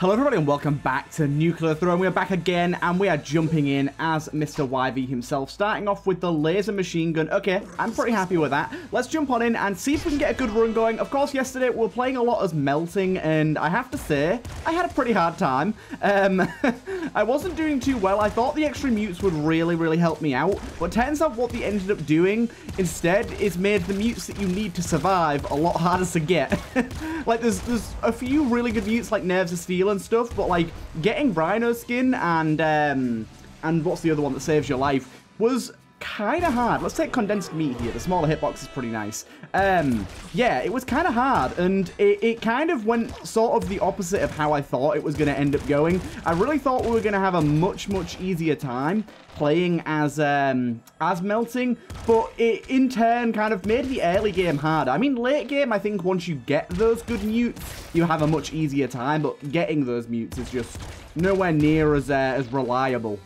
Hello everybody and welcome back to Nuclear Throne. We are back again and we are jumping in as Mr. YV himself, starting off with the laser machine gun. Okay, I'm pretty happy with that. Let's jump on in and see if we can get a good run going. Of course, yesterday we were playing a lot as melting and I have to say, I had a pretty hard time. Um, I wasn't doing too well. I thought the extra mutes would really, really help me out, but turns out what they ended up doing instead is made the mutes that you need to survive a lot harder to get. like there's, there's a few really good mutes like Nerves of Steel and stuff, but like getting Rhino skin and um, and what's the other one that saves your life was kind of hard. Let's take condensed meat here. The smaller hitbox is pretty nice. Um, yeah, it was kind of hard, and it, it kind of went sort of the opposite of how I thought it was going to end up going. I really thought we were going to have a much, much easier time playing as um, as melting, but it in turn kind of made the early game hard. I mean, late game, I think once you get those good mutes, you have a much easier time, but getting those mutes is just nowhere near as, uh, as reliable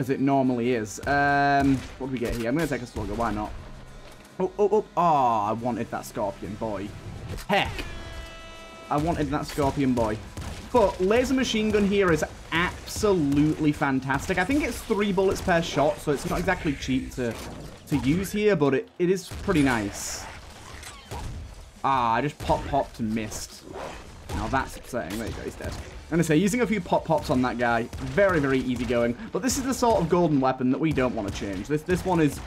as it normally is. Um, what do we get here? I'm going to take a slugger. Why not? Oh, oh, oh. Oh, I wanted that scorpion boy. Heck. I wanted that scorpion boy. But laser machine gun here is absolutely fantastic. I think it's three bullets per shot, so it's not exactly cheap to, to use here, but it, it is pretty nice. Ah, I just pop-popped and missed. Now that's upsetting. There you go, he's dead. To say, using a few pop-pops on that guy, very, very easy going. But this is the sort of golden weapon that we don't want to change. This this one is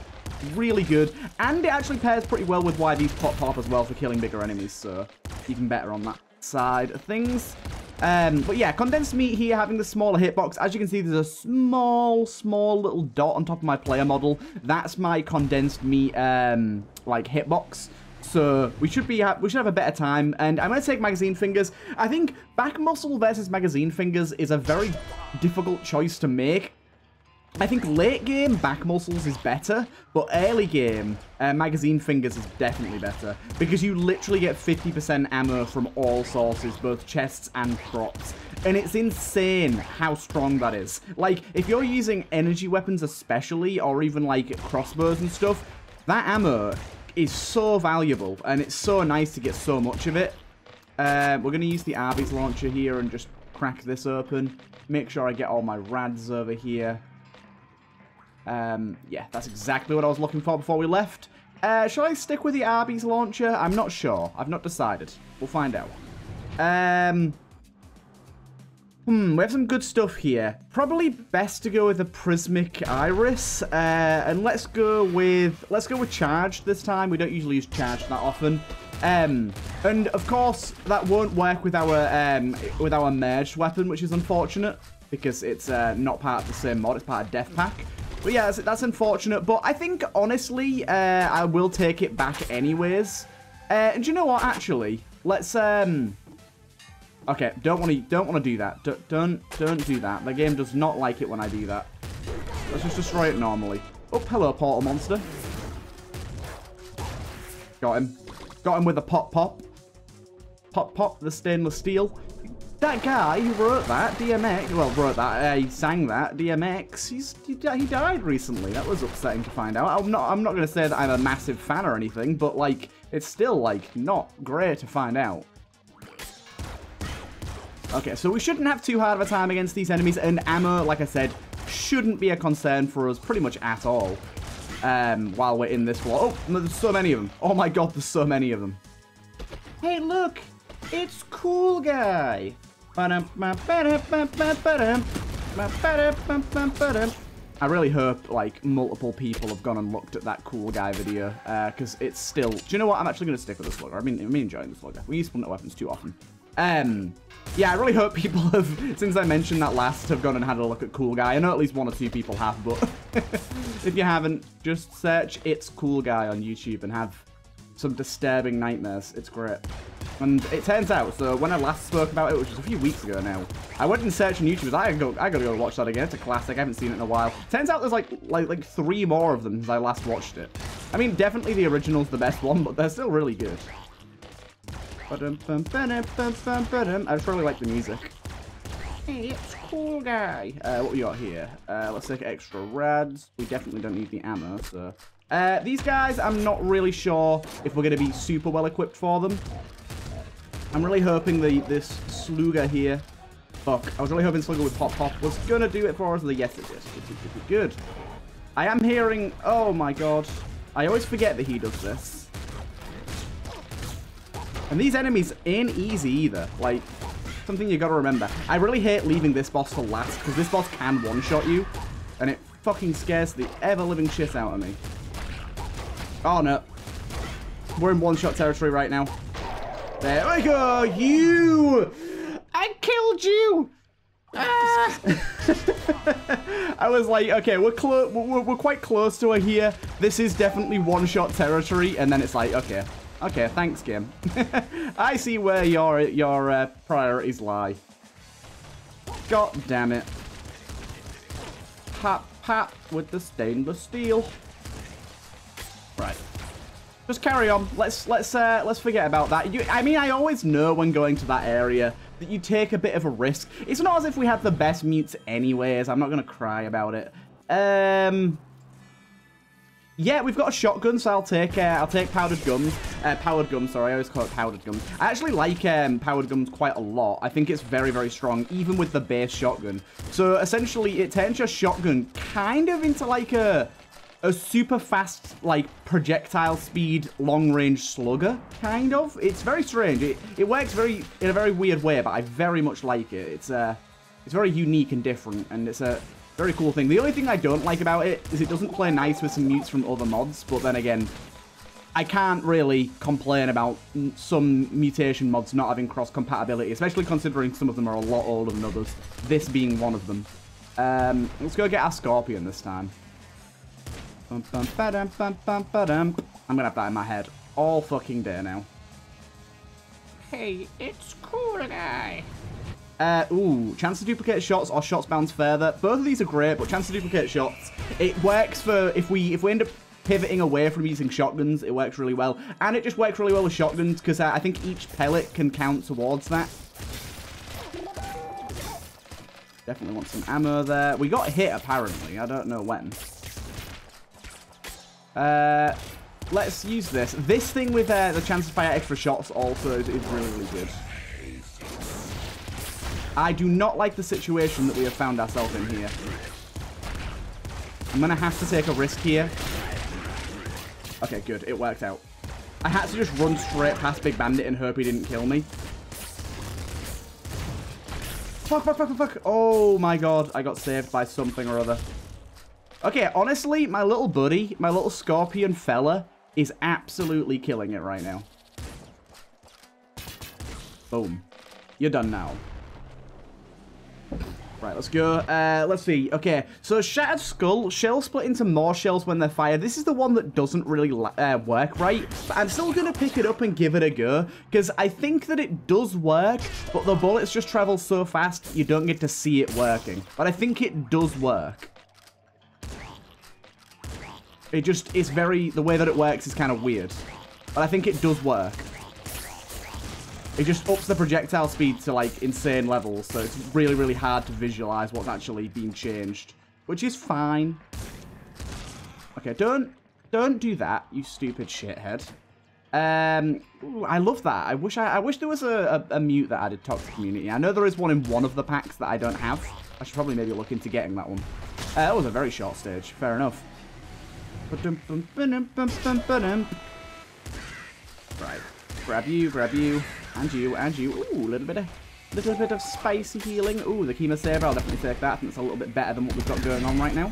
really good. And it actually pairs pretty well with YV's pop-pop as well for killing bigger enemies. So even better on that side of things. Um, but yeah, condensed meat here having the smaller hitbox. As you can see, there's a small, small little dot on top of my player model. That's my condensed meat, um, like, hitbox. So we should be we should have a better time. And I'm going to take Magazine Fingers. I think Back Muscle versus Magazine Fingers is a very difficult choice to make. I think late game, back muscles is better, but early game, uh, magazine fingers is definitely better, because you literally get 50% ammo from all sources, both chests and props, and it's insane how strong that is. Like, if you're using energy weapons especially, or even like crossbows and stuff, that ammo is so valuable, and it's so nice to get so much of it. Uh, we're going to use the Arby's launcher here and just crack this open. Make sure I get all my rads over here. Um, yeah, that's exactly what I was looking for before we left. Uh, shall I stick with the Arby's launcher? I'm not sure. I've not decided. We'll find out. Um, Hmm, we have some good stuff here. Probably best to go with a Prismatic Iris. Uh, and let's go with let's go with Charge this time. We don't usually use Charge that often. Um, and of course, that won't work with our um, with our merged weapon, which is unfortunate because it's uh, not part of the same mod. It's part of Defpack. But yeah, that's, that's unfortunate. But I think honestly, uh, I will take it back anyways. Uh, and you know what? Actually, let's um. Okay, don't want to don't want to do that. D don't don't do that. The game does not like it when I do that. Let's just destroy it normally. Oh, hello, portal monster. Got him. Got him with a pop pop. Pop pop, the stainless steel. That guy who wrote that, DMX, well, wrote that, uh, he sang that, DMX, he's, he, he died recently. That was upsetting to find out. I'm not, I'm not going to say that I'm a massive fan or anything, but, like, it's still, like, not great to find out. Okay, so we shouldn't have too hard of a time against these enemies, and ammo, like I said, shouldn't be a concern for us pretty much at all um, while we're in this wall. Oh, there's so many of them. Oh my god, there's so many of them. Hey, look! It's Cool Guy! I really hope, like, multiple people have gone and looked at that Cool Guy video, because uh, it's still... Do you know what? I'm actually going to stick with the Slugger. I mean, I'm enjoying the Slugger. We use splinter weapons too often. Um, yeah, I really hope people have, since I mentioned that last, have gone and had a look at Cool Guy. I know at least one or two people have, but if you haven't, just search It's Cool Guy on YouTube and have some disturbing nightmares. It's great. And it turns out, so when I last spoke about it, which was a few weeks ago now, I went and searched on YouTube. I go, I gotta go watch that again. It's a classic. I haven't seen it in a while. Turns out there's like like like three more of them since I last watched it. I mean, definitely the original's the best one, but they're still really good. I just really like the music. Hey, it's cool guy. Uh, what we got here? Uh, let's take extra rads. We definitely don't need the ammo, so... Uh, these guys, I'm not really sure if we're going to be super well equipped for them. I'm really hoping the this Slugger here Fuck. I was really hoping Slugger with Pop Pop was gonna do it for us. The Yes, it did. Good, good. I am hearing... Oh, my God. I always forget that he does this. And these enemies ain't easy either. Like, something you gotta remember. I really hate leaving this boss to last, because this boss can one-shot you. And it fucking scares the ever-living shit out of me. Oh, no. We're in one-shot territory right now. There we go! You! I killed you! Ah! I was like, okay, we're, we're, we're quite close to her here. This is definitely one-shot territory. And then it's like, okay, okay, thanks, game. I see where your your uh, priorities lie. God damn it. Pop, pop with the stainless steel. Right. Just carry on. Let's let's uh, let's forget about that. You, I mean, I always know when going to that area that you take a bit of a risk. It's not as if we had the best mutes anyways. I'm not gonna cry about it. Um. Yeah, we've got a shotgun, so I'll take uh, I'll take powdered gums. Uh, powered gums, sorry, I always call it powdered gums. I actually like um, powered gums quite a lot. I think it's very, very strong, even with the base shotgun. So essentially, it turns your shotgun kind of into like a a super fast, like, projectile speed, long-range slugger, kind of. It's very strange. It, it works very in a very weird way, but I very much like it. It's uh, it's very unique and different, and it's a very cool thing. The only thing I don't like about it is it doesn't play nice with some mutes from other mods, but then again, I can't really complain about some mutation mods not having cross-compatibility, especially considering some of them are a lot older than others, this being one of them. Um, let's go get our Scorpion this time. I'm gonna have that in my head all fucking day now. Hey, it's cool guy. Uh, ooh, chance to duplicate shots or shots bounce further. Both of these are great, but chance to duplicate shots, it works for if we if we end up pivoting away from using shotguns, it works really well. And it just works really well with shotguns because uh, I think each pellet can count towards that. Definitely want some ammo there. We got hit apparently. I don't know when. Uh, let's use this. This thing with uh, the chance to fire extra shots also is, is really, really good. I do not like the situation that we have found ourselves in here. I'm going to have to take a risk here. Okay, good. It worked out. I had to just run straight past Big Bandit and hope he didn't kill me. Fuck, fuck, fuck, fuck, fuck. Oh my god. I got saved by something or other. Okay, honestly, my little buddy, my little scorpion fella, is absolutely killing it right now. Boom. You're done now. Right, let's go. Uh, let's see. Okay, so Shattered Skull, shells split into more shells when they're fired. This is the one that doesn't really uh, work right, but I'm still going to pick it up and give it a go, because I think that it does work, but the bullets just travel so fast, you don't get to see it working. But I think it does work. It just, it's very, the way that it works is kind of weird. But I think it does work. It just ups the projectile speed to, like, insane levels, so it's really, really hard to visualize what's actually being changed. Which is fine. Okay, don't, don't do that, you stupid shithead. Um, ooh, I love that. I wish I, I wish there was a, a, a, mute that added toxic immunity. I know there is one in one of the packs that I don't have. I should probably maybe look into getting that one. Uh, that was a very short stage. Fair enough. Right. Grab you, grab you, and you, and you. Ooh, a little bit of little bit of spicy healing. Ooh, the Kima Saber, I'll definitely take that. I think it's a little bit better than what we've got going on right now.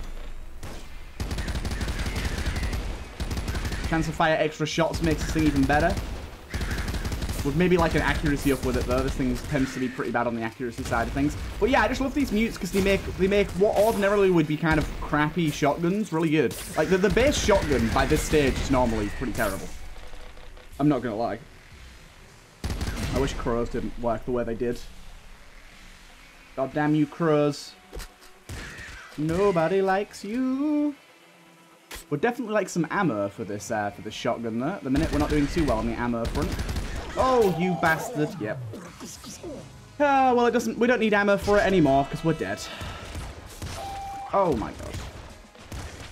Chance to fire extra shots makes this thing even better. With maybe like an accuracy up with it though. This thing tends to be pretty bad on the accuracy side of things. But yeah, I just love these mutes because they make they make what ordinarily would be kind of crappy shotguns really good. Like the, the base shotgun by this stage is normally pretty terrible. I'm not gonna lie. I wish crows didn't work the way they did. God damn you crows. Nobody likes you. We'd definitely like some ammo for this uh, for this shotgun though. At the minute we're not doing too well on the ammo front. Oh, you bastard. Yep. Oh, well, it doesn't... We don't need ammo for it anymore, because we're dead. Oh, my God.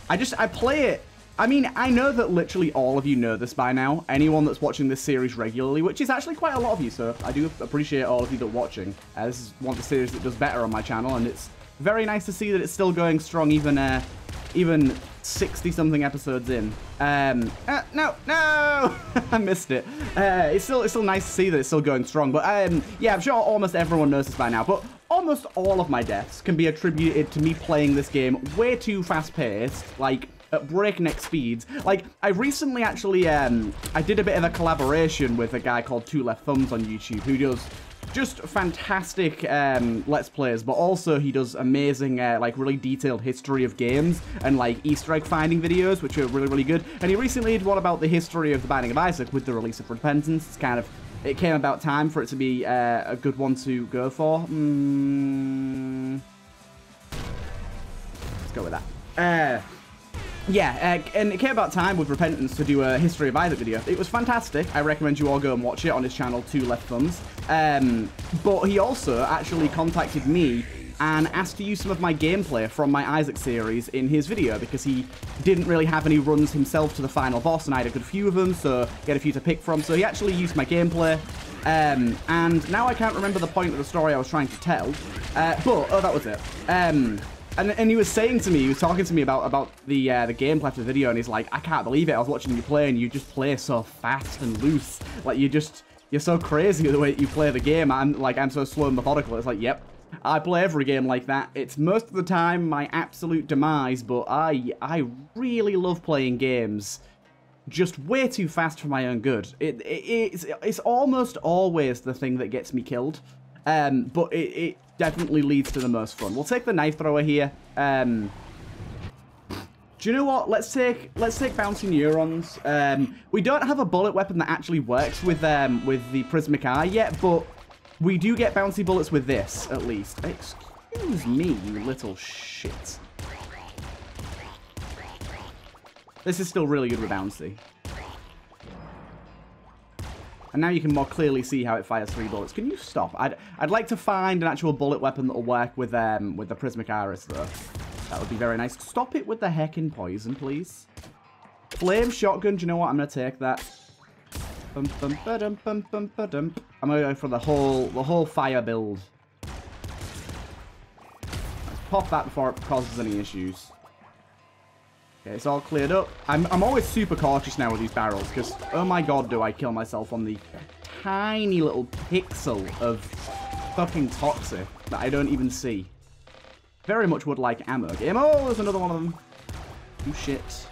I just... I play it... I mean, I know that literally all of you know this by now. Anyone that's watching this series regularly, which is actually quite a lot of you, so I do appreciate all of you that are watching. Uh, this is one of the series that does better on my channel, and it's very nice to see that it's still going strong even uh, even 60-something episodes in. Um, uh, no, no! I missed it. Uh, it's still it's still nice to see that it's still going strong. But um, yeah, I'm sure almost everyone knows this by now. But almost all of my deaths can be attributed to me playing this game way too fast-paced. Like, at breakneck speeds. Like, I recently actually, um, I did a bit of a collaboration with a guy called Two Left Thumbs on YouTube who does just fantastic um, Let's Plays, but also he does amazing, uh, like, really detailed history of games and, like, Easter egg finding videos, which are really, really good. And he recently did one about the history of The Binding of Isaac with the release of Repentance. It's kind of, it came about time for it to be uh, a good one to go for. Mm. Let's go with that. Uh, yeah, uh, and it came about time with Repentance to do a History of Isaac video. It was fantastic. I recommend you all go and watch it on his channel, Two Left Thumbs. Um, but he also actually contacted me and asked to use some of my gameplay from my Isaac series in his video because he didn't really have any runs himself to the final boss and I had a good few of them, so he had a few to pick from. So he actually used my gameplay. Um, and now I can't remember the point of the story I was trying to tell. Uh, but, oh, that was it. Um, and, and he was saying to me, he was talking to me about about the uh, the gameplay of the video, and he's like, I can't believe it. I was watching you play, and you just play so fast and loose. Like you just you're so crazy the way you play the game. I'm like I'm so slow and methodical. It's like, yep, I play every game like that. It's most of the time my absolute demise, but I I really love playing games just way too fast for my own good. It, it it's it's almost always the thing that gets me killed. Um, but it, it definitely leads to the most fun. We'll take the knife thrower here. Um, do you know what? Let's take let's take bouncy neurons. Um, we don't have a bullet weapon that actually works with um, with the prismatic eye yet, but we do get bouncy bullets with this at least. Excuse me, you little shit. This is still really good with bouncy. And now you can more clearly see how it fires three bullets. Can you stop? I'd, I'd like to find an actual bullet weapon that'll work with um with the Prismatic Iris, though. That would be very nice. Stop it with the heckin' poison, please. Flame shotgun, do you know what? I'm going to take that. Bum, bum, ba-dum, bum, bum, ba-dum. I'm going to go for the whole, the whole fire build. Let's pop that before it causes any issues. Okay, it's all cleared up. I'm, I'm always super cautious now with these barrels, because, oh my god, do I kill myself on the tiny little pixel of fucking toxic that I don't even see. Very much would like ammo game. Oh, there's another one of them. Oh, shit.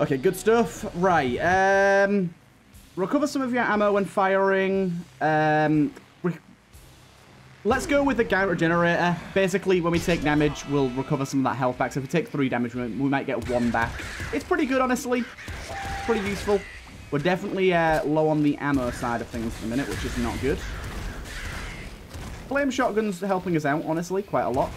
Okay, good stuff. Right, um... Recover some of your ammo when firing. Um, Let's go with the counter generator. Basically, when we take damage, we'll recover some of that health back. So if we take three damage, we might get one back. It's pretty good, honestly. Pretty useful. We're definitely uh, low on the ammo side of things at the minute, which is not good. Flame shotgun's helping us out, honestly, quite a lot.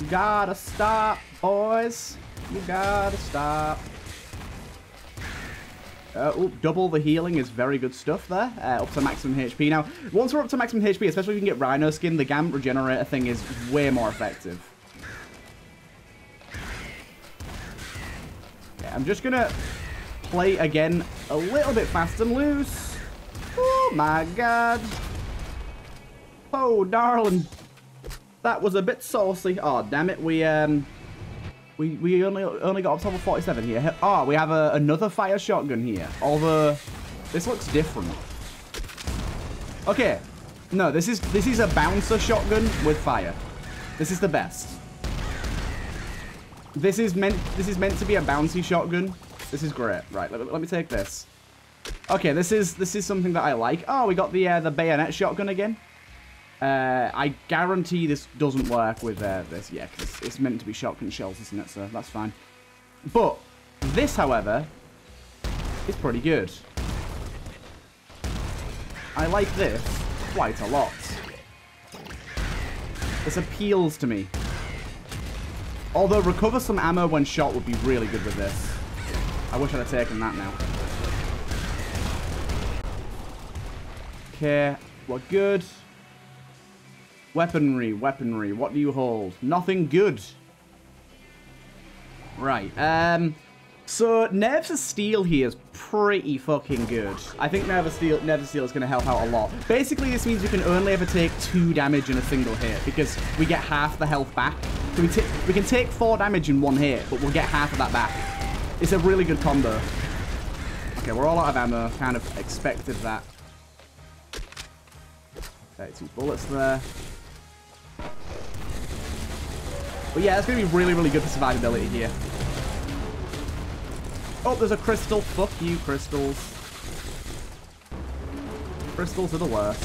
You gotta stop, boys. You gotta stop. Uh, ooh, double the healing is very good stuff there. Uh, up to maximum HP. Now, once we're up to maximum HP, especially if you can get Rhino skin, the Gambit Regenerator thing is way more effective. I'm just going to play again a little bit fast and loose. Oh, my God. Oh, darling. That was a bit saucy. Oh, damn it. We, um... We, we only only got up to level 47 here. Oh, we have a, another fire shotgun here. Although, this looks different. Okay. No, this is this is a bouncer shotgun with fire. This is the best. This is meant this is meant to be a bouncy shotgun. This is great. Right, let, let me take this. Okay, this is this is something that I like. Oh, we got the uh, the bayonet shotgun again. Uh, I guarantee this doesn't work with uh, this, yeah, because it's, meant to be shotgun shells, isn't it? So that's fine. But this, however, is pretty good. I like this quite a lot. This appeals to me. Although recover some ammo when shot would be really good with this. I wish I'd have taken that now. Okay, we're good. Weaponry, weaponry. What do you hold? Nothing good. Right. Um. So Nerves of Steel here is pretty fucking good. I think Nerves of Steel, Nerves of Steel is going to help out a lot. Basically, this means we can only ever take two damage in a single hit because we get half the health back. So we, we can take four damage in one hit, but we'll get half of that back. It's a really good combo. Okay, we're all out of ammo. Kind of expected that. 32 bullets there. But yeah, it's going to be really, really good for survivability here. Oh, there's a crystal. Fuck you, crystals. Crystals are the worst.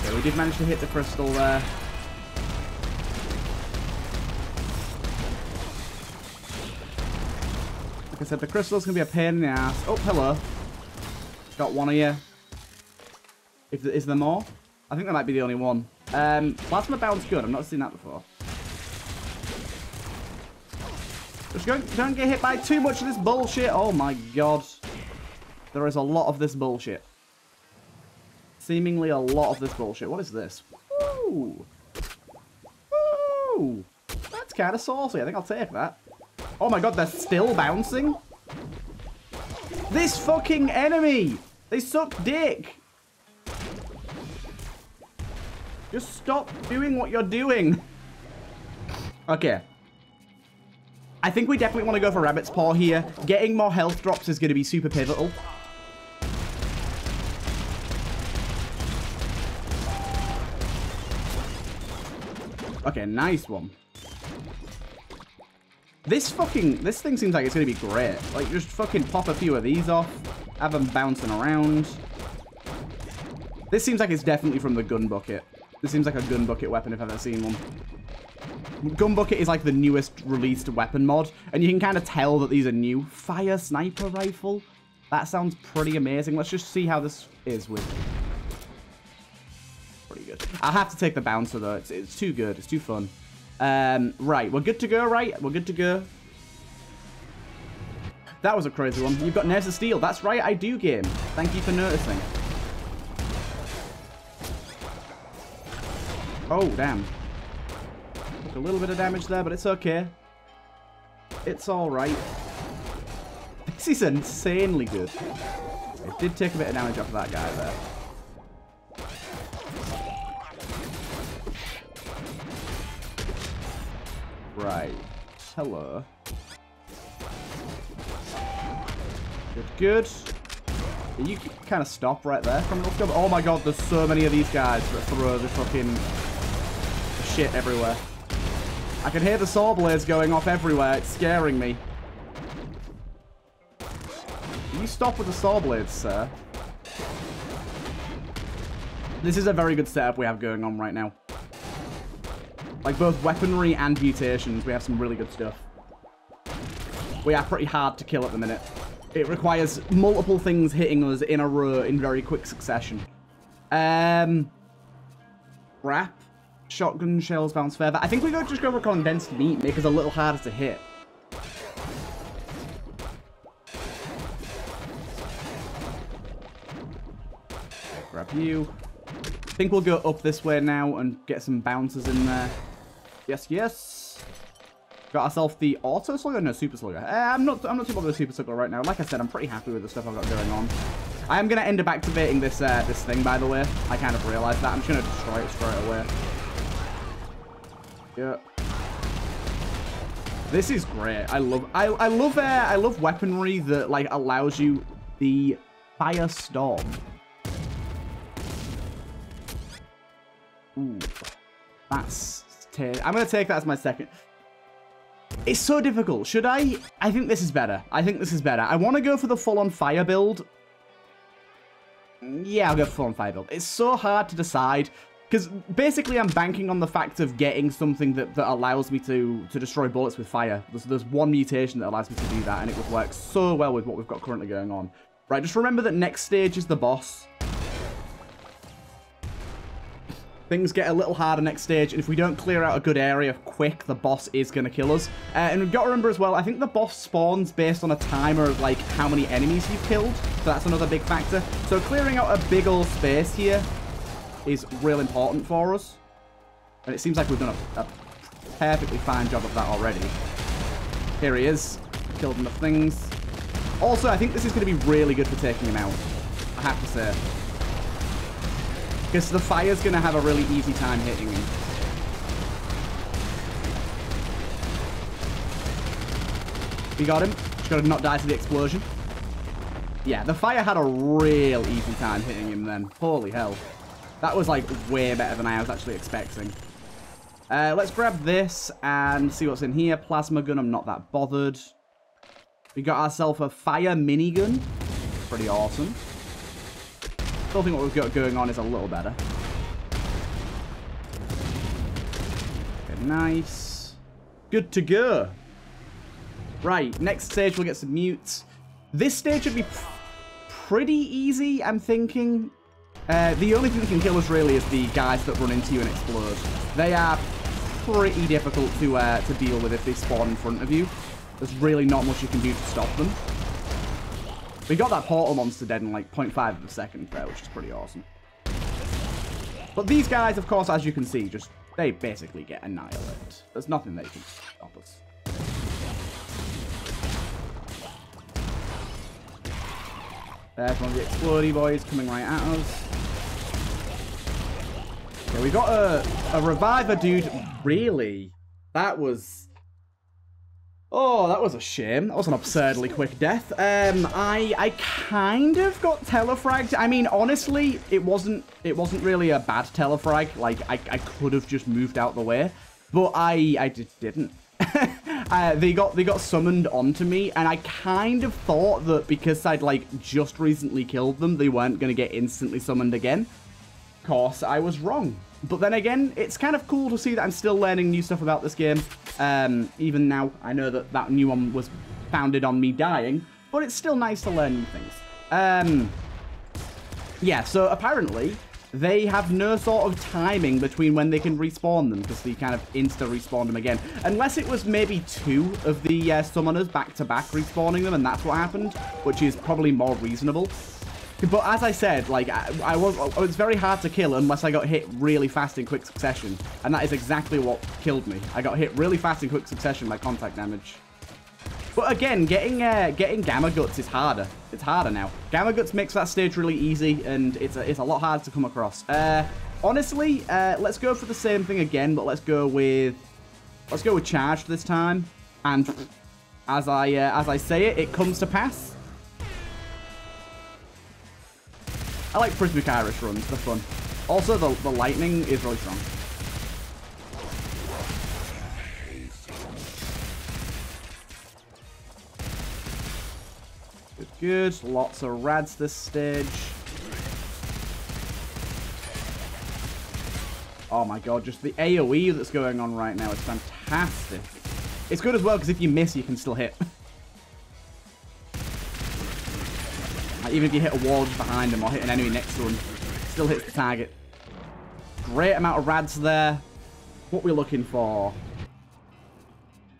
Okay, we did manage to hit the crystal there. Like I said, the crystal's going to be a pain in the ass. Oh, hello. Got one of you. If, is there more? I think that might be the only one. Um, plasma bounce good. I've not seen that before. Just don't, don't get hit by too much of this bullshit. Oh my god. There is a lot of this bullshit. Seemingly a lot of this bullshit. What is this? That's kind of saucy. I think I'll take that. Oh my god, they're still bouncing? This fucking enemy! They suck dick! Just stop doing what you're doing. Okay. I think we definitely want to go for Rabbit's Paw here. Getting more health drops is going to be super pivotal. Okay, nice one. This fucking, this thing seems like it's going to be great. Like, just fucking pop a few of these off. Have them bouncing around. This seems like it's definitely from the gun bucket. This seems like a gun bucket weapon if I've ever seen one. Gun bucket is like the newest released weapon mod, and you can kind of tell that these are new. Fire sniper rifle? That sounds pretty amazing. Let's just see how this is with... Pretty good. I have to take the bouncer though. It's, it's too good. It's too fun. Um, right, we're good to go, right? We're good to go. That was a crazy one. You've got Nerves of Steel. That's right, I do, game. Thank you for noticing. Oh, damn. Took a little bit of damage there, but it's okay. It's alright. This is insanely good. It did take a bit of damage off of that guy there. Right. Hello. Good, good. You kind of stop right there from Oh my god, there's so many of these guys that throw the fucking shit everywhere. I can hear the saw blades going off everywhere. It's scaring me. You stop with the saw blades, sir? This is a very good setup we have going on right now. Like both weaponry and mutations, we have some really good stuff. We are pretty hard to kill at the minute. It requires multiple things hitting us in a row in very quick succession. Um, wrap. Shotgun shells bounce further. I think we could just go for condensed meat, make us a little harder to hit. Grab you. I think we'll go up this way now and get some bounces in there. Yes, yes. Got ourselves the auto slugger? No, super slugger. Uh, I'm not I'm not too bothered with super slugger right now. Like I said, I'm pretty happy with the stuff I've got going on. I am going to end up activating this uh, this thing, by the way. I kind of realized that. I'm just to destroy it straight away. Yeah. This is great. I love I I love uh, I love weaponry that like allows you the firestorm. Ooh. That's I'm gonna take that as my second. It's so difficult. Should I? I think this is better. I think this is better. I want to go for the full-on fire build. Yeah, I'll go for full-on fire build. It's so hard to decide because basically, I'm banking on the fact of getting something that, that allows me to, to destroy bullets with fire. There's, there's one mutation that allows me to do that, and it would work so well with what we've got currently going on. Right, just remember that next stage is the boss. Things get a little harder next stage, and if we don't clear out a good area quick, the boss is going to kill us. Uh, and we've got to remember as well, I think the boss spawns based on a timer of, like, how many enemies you've killed. So that's another big factor. So clearing out a big old space here is real important for us. And it seems like we've done a, a perfectly fine job of that already. Here he is. Killed enough things. Also, I think this is going to be really good for taking him out. I have to say. Because the fire's going to have a really easy time hitting him. We got him. Just got to not die to the explosion. Yeah, the fire had a real easy time hitting him then. Holy hell. That was like way better than I was actually expecting. Uh, let's grab this and see what's in here. Plasma gun, I'm not that bothered. We got ourselves a fire minigun. Pretty awesome. Still think what we've got going on is a little better. Okay, nice. Good to go. Right, next stage we'll get some mutes. This stage should be pretty easy, I'm thinking. Uh, the only thing that can kill us really is the guys that run into you and explode. They are pretty difficult to uh, to deal with if they spawn in front of you. There's really not much you can do to stop them. We got that portal monster dead in like 0.5 of a second there, which is pretty awesome. But these guys, of course, as you can see, just, they basically get annihilated. There's nothing they can stop us. There's one of the explodey boys coming right at us. Okay, we got a, a reviver dude. Really? That was... Oh, that was a shame. That was an absurdly quick death. Um, I I kind of got telefragged. I mean, honestly, it wasn't it wasn't really a bad telefrag. Like, I, I could have just moved out the way. But I I just didn't. uh, they got they got summoned onto me, and I kind of thought that because I'd like just recently killed them, they weren't going to get instantly summoned again. Of course, I was wrong. But then again, it's kind of cool to see that I'm still learning new stuff about this game. Um, even now, I know that that new one was founded on me dying, but it's still nice to learn new things. Um, yeah, so apparently, they have no sort of timing between when they can respawn them, because they kind of insta-respawn them again. Unless it was maybe two of the uh, summoners back-to-back -back respawning them, and that's what happened, which is probably more reasonable. But as I said, like, I, I was, it was very hard to kill unless I got hit really fast in quick succession. And that is exactly what killed me. I got hit really fast in quick succession by contact damage. But again, getting uh, getting Gamma Guts is harder. It's harder now. Gamma Guts makes that stage really easy, and it's a, it's a lot harder to come across. Uh, honestly, uh, let's go for the same thing again, but let's go with let's go with Charged this time. And as I uh, as I say it, it comes to pass. I like Prismic Iris runs. They're fun. Also, the, the lightning is really strong. Good. Lots of rads this stage. Oh my god, just the AoE that's going on right now is fantastic. It's good as well, because if you miss, you can still hit. like, even if you hit a wall just behind them or hit an enemy next to them, still hits the target. Great amount of rads there. What we're looking for.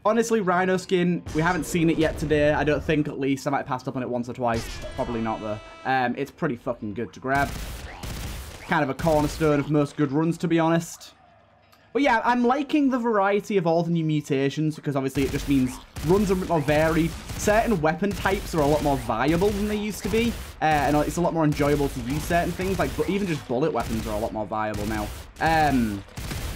Honestly, Rhino skin, we haven't seen it yet today. I don't think, at least. I might have passed up on it once or twice. Probably not, though. Um, it's pretty fucking good to grab. Kind of a cornerstone of most good runs, to be honest. But yeah, I'm liking the variety of all the new mutations, because obviously it just means runs are a bit more varied. Certain weapon types are a lot more viable than they used to be, uh, and it's a lot more enjoyable to use certain things, like but even just bullet weapons are a lot more viable now. Um,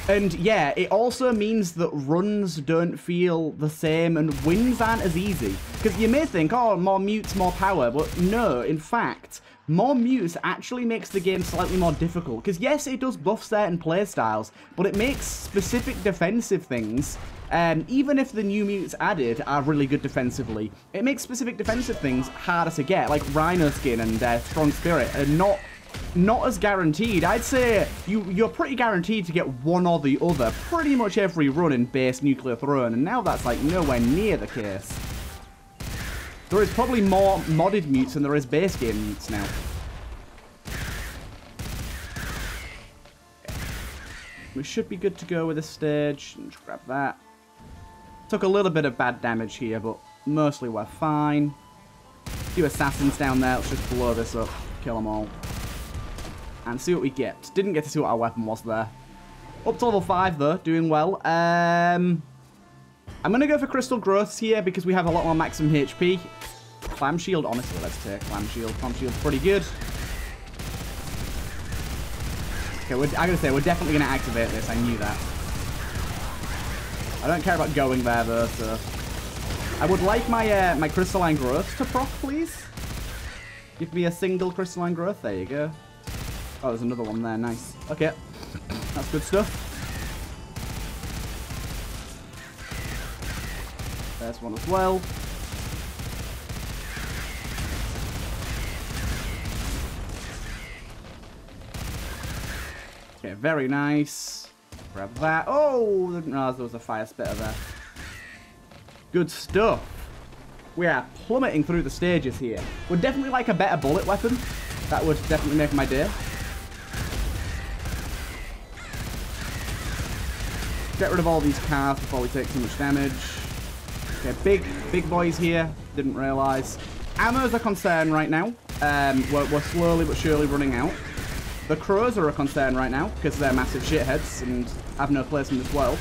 and yeah, it also means that runs don't feel the same and wins aren't as easy. Because you may think, oh, more mutes, more power. But no, in fact, more mutes actually makes the game slightly more difficult. Because yes, it does buff certain playstyles, but it makes specific defensive things um, even if the new mutes added are really good defensively, it makes specific defensive things harder to get, like Rhino Skin and uh, Strong Spirit are not not as guaranteed. I'd say you, you're pretty guaranteed to get one or the other pretty much every run in base Nuclear Throne, and now that's like nowhere near the case. There is probably more modded mutes than there is base game mutes now. We should be good to go with this stage. Just grab that. Took a little bit of bad damage here, but mostly we're fine. A few assassins down there. Let's just blow this up. Kill them all and see what we get. Didn't get to see what our weapon was there. Up to level 5, though. Doing well. Um, I'm going to go for Crystal Growths here because we have a lot more maximum HP. Clam Shield, honestly, let's take Clam Shield. Clam Shield's pretty good. Okay, we're, I gotta say, we're definitely gonna activate this. I knew that. I don't care about going there, though, so... I would like my uh, my Crystalline Growth to proc, please. Give me a single Crystalline Growth. There you go. Oh, there's another one there. Nice. Okay. That's good stuff. There's one as well. Okay, very nice. Grab that. Oh, no, there was a fire spitter there. Good stuff. We are plummeting through the stages here. Would definitely like a better bullet weapon. That would definitely make my day. Get rid of all these cars before we take too much damage. Okay, big, big boys here. Didn't realise. Ammo's a concern right now. Um, we're, we're slowly but surely running out. The crows are a concern right now because they're massive shitheads and have no place in this world.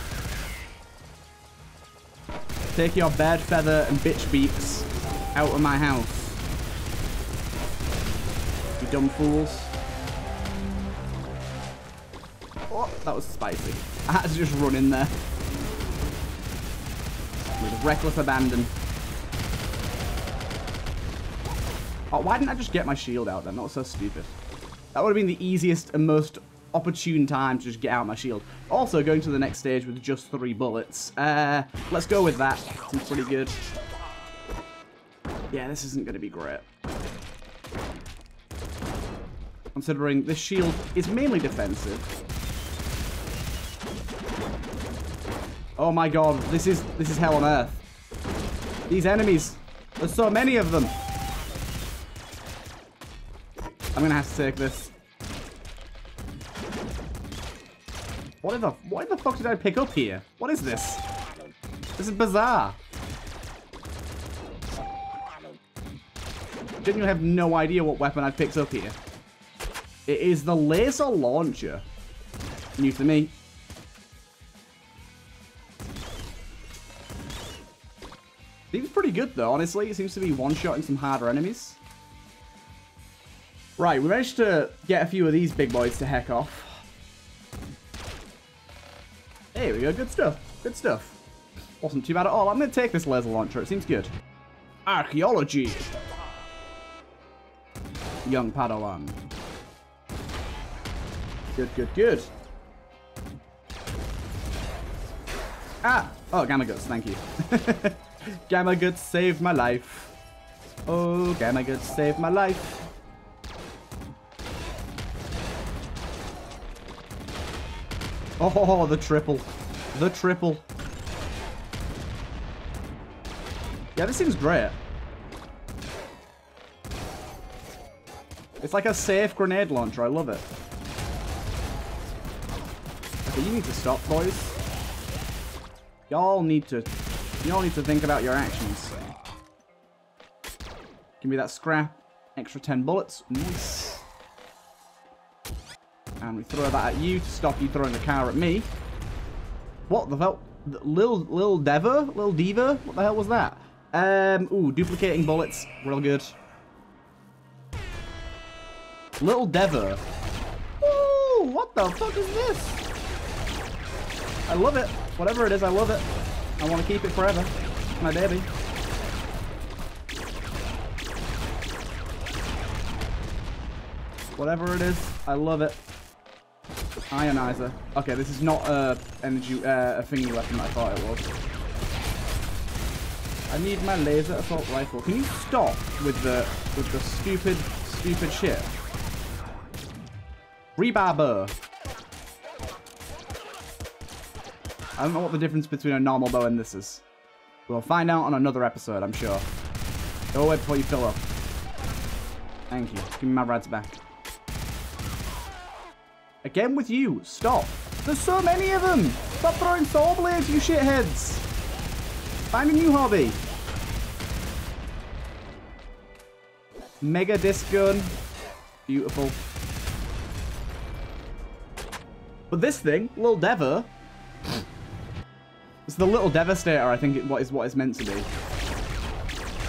Take your bed feather and bitch beaks out of my house. You dumb fools. Oh, that was spicy. I had to just run in there. With reckless abandon. Oh, why didn't I just get my shield out then? Was so stupid. That would have been the easiest and most opportune time to just get out my shield. Also, going to the next stage with just three bullets. Uh, let's go with that. Seems pretty good. Yeah, this isn't going to be great. Considering this shield is mainly defensive. Oh my god, this is this is hell on earth. These enemies, there's so many of them. I'm gonna have to take this. What the what the fuck did I pick up here? What is this? This is bizarre. Genuinely have no idea what weapon I picked up here. It is the laser launcher. New to me. Good though, honestly. It seems to be one-shotting some harder enemies. Right, we managed to get a few of these big boys to heck off. There we go, good stuff. Good stuff. Wasn't too bad at all. I'm going to take this laser launcher. It seems good. Archaeology. Young Padawan. Good, good, good. Ah! Oh, Gamma Guts, thank you. Gamma Guts saved my life. Oh, Gamma Guts saved my life. Oh, the triple. The triple. Yeah, this seems great. It's like a safe grenade launcher. I love it. Okay, you need to stop, boys. Y'all need to... Y'all need to think about your actions. Give me that scrap. Extra 10 bullets. Nice. And we throw that at you to stop you throwing the car at me. What the hell? Lil, Lil Dever? Lil Diva? What the hell was that? Um, ooh, duplicating bullets. Real good. Little Dever. Ooh, what the fuck is this? I love it. Whatever it is, I love it. I want to keep it forever. My baby. Whatever it is, I love it. Ionizer. Okay, this is not a energy uh, a thingy weapon I thought it was. I need my laser assault rifle. Can you stop with the with the stupid stupid shit? Rebar I don't know what the difference between a normal bow and this is. We'll find out on another episode, I'm sure. Go away before you fill up. Thank you. Give me my rads back. Again with you. Stop. There's so many of them. Stop throwing saw blades, you shitheads. Find a new hobby. Mega disc gun. Beautiful. But this thing, Little Devo, it's the Little Devastator, I think, it, what is what it's meant to be.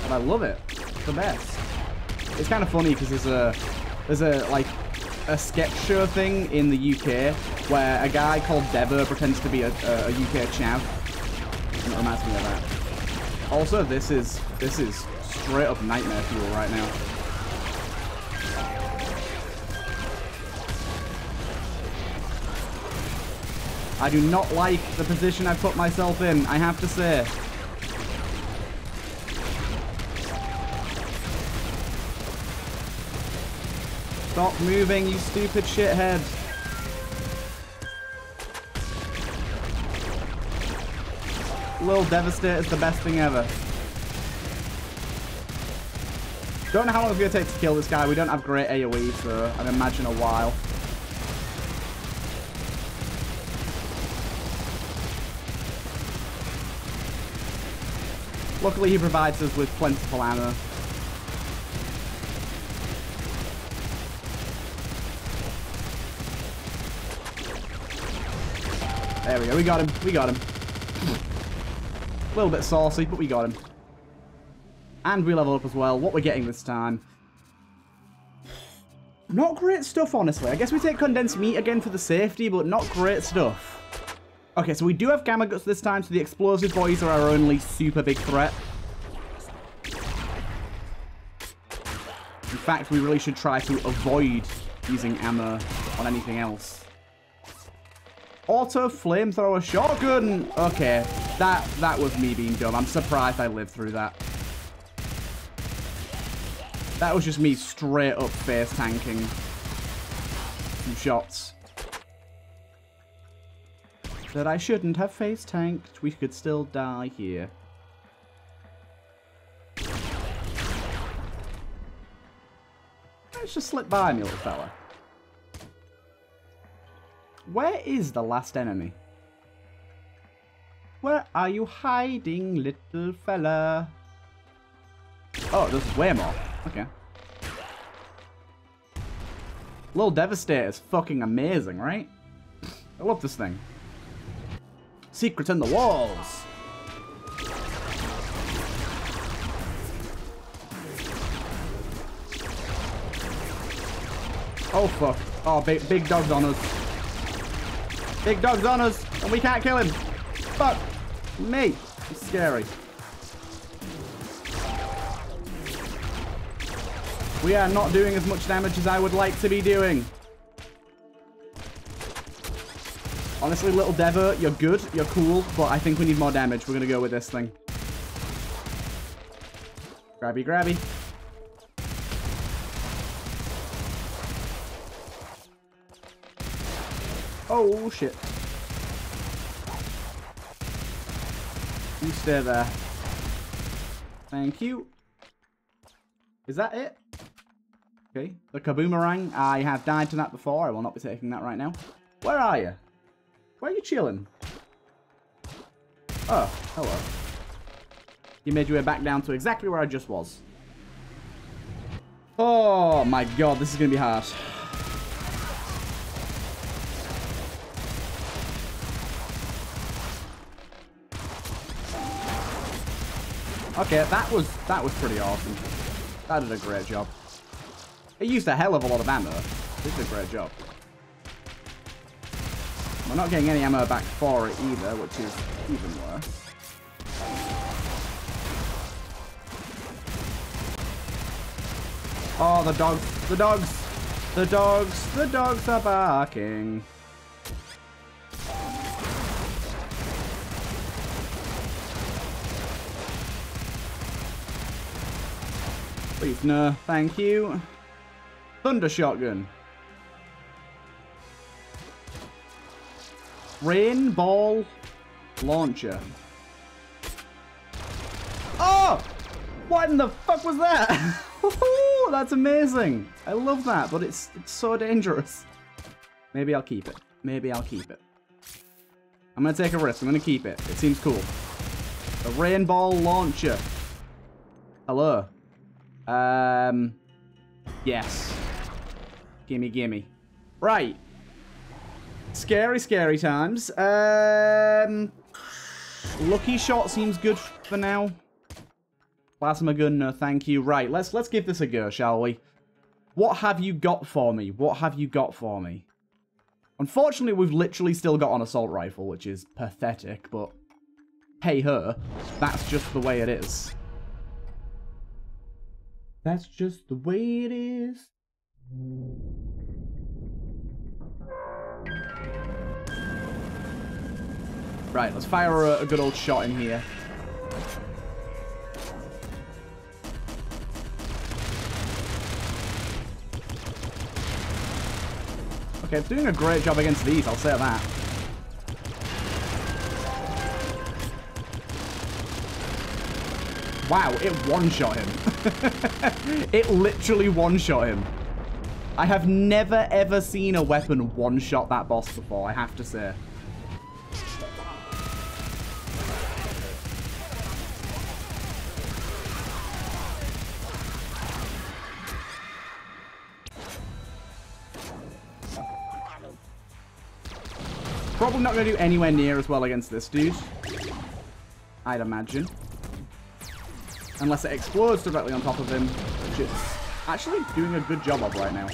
And I love it. It's the best. It's kind of funny because there's a, there's a, like, a sketch show thing in the UK where a guy called Devo pretends to be a, a, UK chav. And it reminds me of that. Also, this is, this is straight up nightmare fuel right now. I do not like the position I've put myself in, I have to say. Stop moving, you stupid shithead. Little Devastator is the best thing ever. Don't know how long it's going to take to kill this guy. We don't have great AoE, so I'd imagine a while. Luckily, he provides us with plentiful ammo. There we go. We got him. We got him. A little bit saucy, but we got him. And we level up as well. What we're getting this time. Not great stuff, honestly. I guess we take condensed meat again for the safety, but not great stuff. Okay, so we do have Gamma Guts this time, so the Explosive Boys are our only super big threat. In fact, we really should try to avoid using ammo on anything else. Auto Flamethrower Shotgun! Okay, that, that was me being dumb. I'm surprised I lived through that. That was just me straight up face tanking some shots that I shouldn't have face tanked. We could still die here. Let's just slip by me, little fella. Where is the last enemy? Where are you hiding, little fella? Oh, there's way more. Okay. Little Devastator is fucking amazing, right? I love this thing. Secrets in the walls. Oh, fuck. Oh, big, big dog's on us. Big dog's on us, and we can't kill him. Fuck me. It's scary. We are not doing as much damage as I would like to be doing. Honestly, little Devo, you're good, you're cool, but I think we need more damage. We're going to go with this thing. Grabby, grabby. Oh, shit. You stay there. Thank you. Is that it? Okay. The Kaboomerang. I have died to that before. I will not be taking that right now. Where are you? Why are you chilling? Oh, hello. You made your way back down to exactly where I just was. Oh my god, this is to be hard. Okay, that was that was pretty awesome. That did a great job. It used a hell of a lot of ammo. This did a great job. We're not getting any ammo back for it either, which is even worse. Oh, the dogs, the dogs, the dogs, the dogs are barking. Please, no, thank you. Thunder shotgun. Rain ball launcher. Oh! What in the fuck was that? That's amazing. I love that, but it's, it's so dangerous. Maybe I'll keep it. Maybe I'll keep it. I'm to take a risk. I'm to keep it. It seems cool. A rainbow launcher. Hello. Um, yes. Gimme, gimme. Right. Scary, scary times. Um, lucky shot seems good for now. Plasma gun, no thank you. Right, let's let's give this a go, shall we? What have you got for me? What have you got for me? Unfortunately, we've literally still got an assault rifle, which is pathetic, but hey her, that's just the way it is. That's just the way it is. Right, let's fire a, a good old shot in here. Okay, doing a great job against these, I'll say that. Wow, it one-shot him. it literally one-shot him. I have never ever seen a weapon one-shot that boss before, I have to say. Probably not going to do anywhere near as well against this dude. I'd imagine. Unless it explodes directly on top of him, which it's actually doing a good job of right now.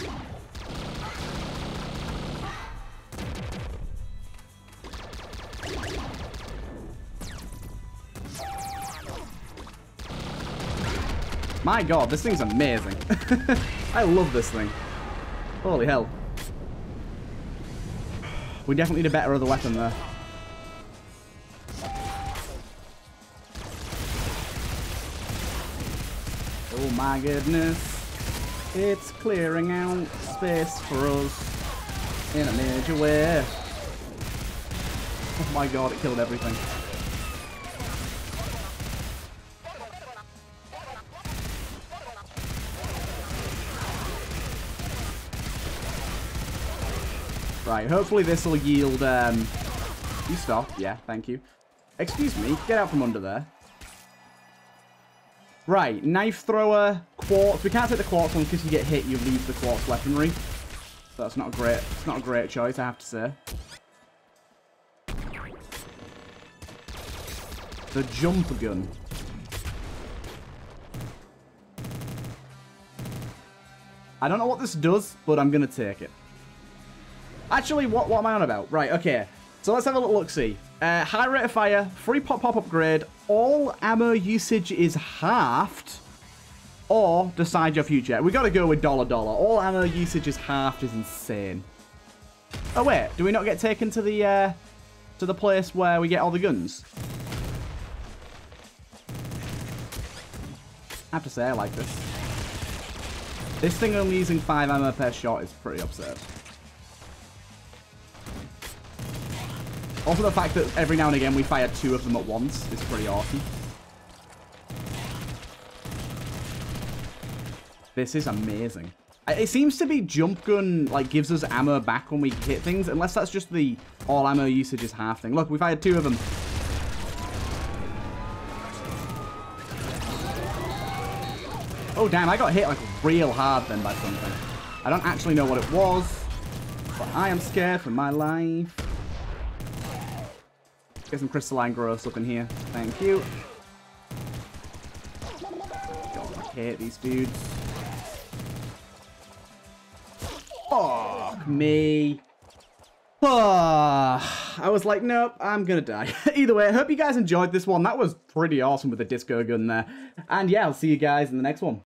My god, this thing's amazing. I love this thing. Holy hell. We definitely need a better other weapon there. Oh my goodness. It's clearing out space for us in a major way. Oh my god, it killed everything. Right, hopefully this will yield, um... You stop. Yeah, thank you. Excuse me, get out from under there. Right, knife thrower, quartz. We can't take the quartz one because you get hit, you lose the quartz weaponry. So that's not a great, it's not a great choice, I have to say. The jump gun. I don't know what this does, but I'm to take it. Actually, what, what am I on about? Right, okay. So let's have a little look-see. Uh, high rate of fire, free pop-pop upgrade, all ammo usage is halved, or decide your future. We gotta go with dollar dollar. All ammo usage is halved is insane. Oh wait, do we not get taken to the uh, to the place where we get all the guns? I have to say, I like this. This thing only using 5 ammo per shot is pretty absurd. Also, the fact that every now and again we fire two of them at once is pretty awesome. This is amazing. It seems to be jump gun, like, gives us ammo back when we hit things, unless that's just the all ammo usage is half thing. Look, we fired two of them. Oh, damn, I got hit, like, real hard then by something. I don't actually know what it was, but I am scared for my life. Get some crystalline growth up in here. Thank you. God, I hate these dudes. Fuck me. Oh, I was like, nope, I'm gonna die. Either way, I hope you guys enjoyed this one. That was pretty awesome with the disco gun there. And yeah, I'll see you guys in the next one.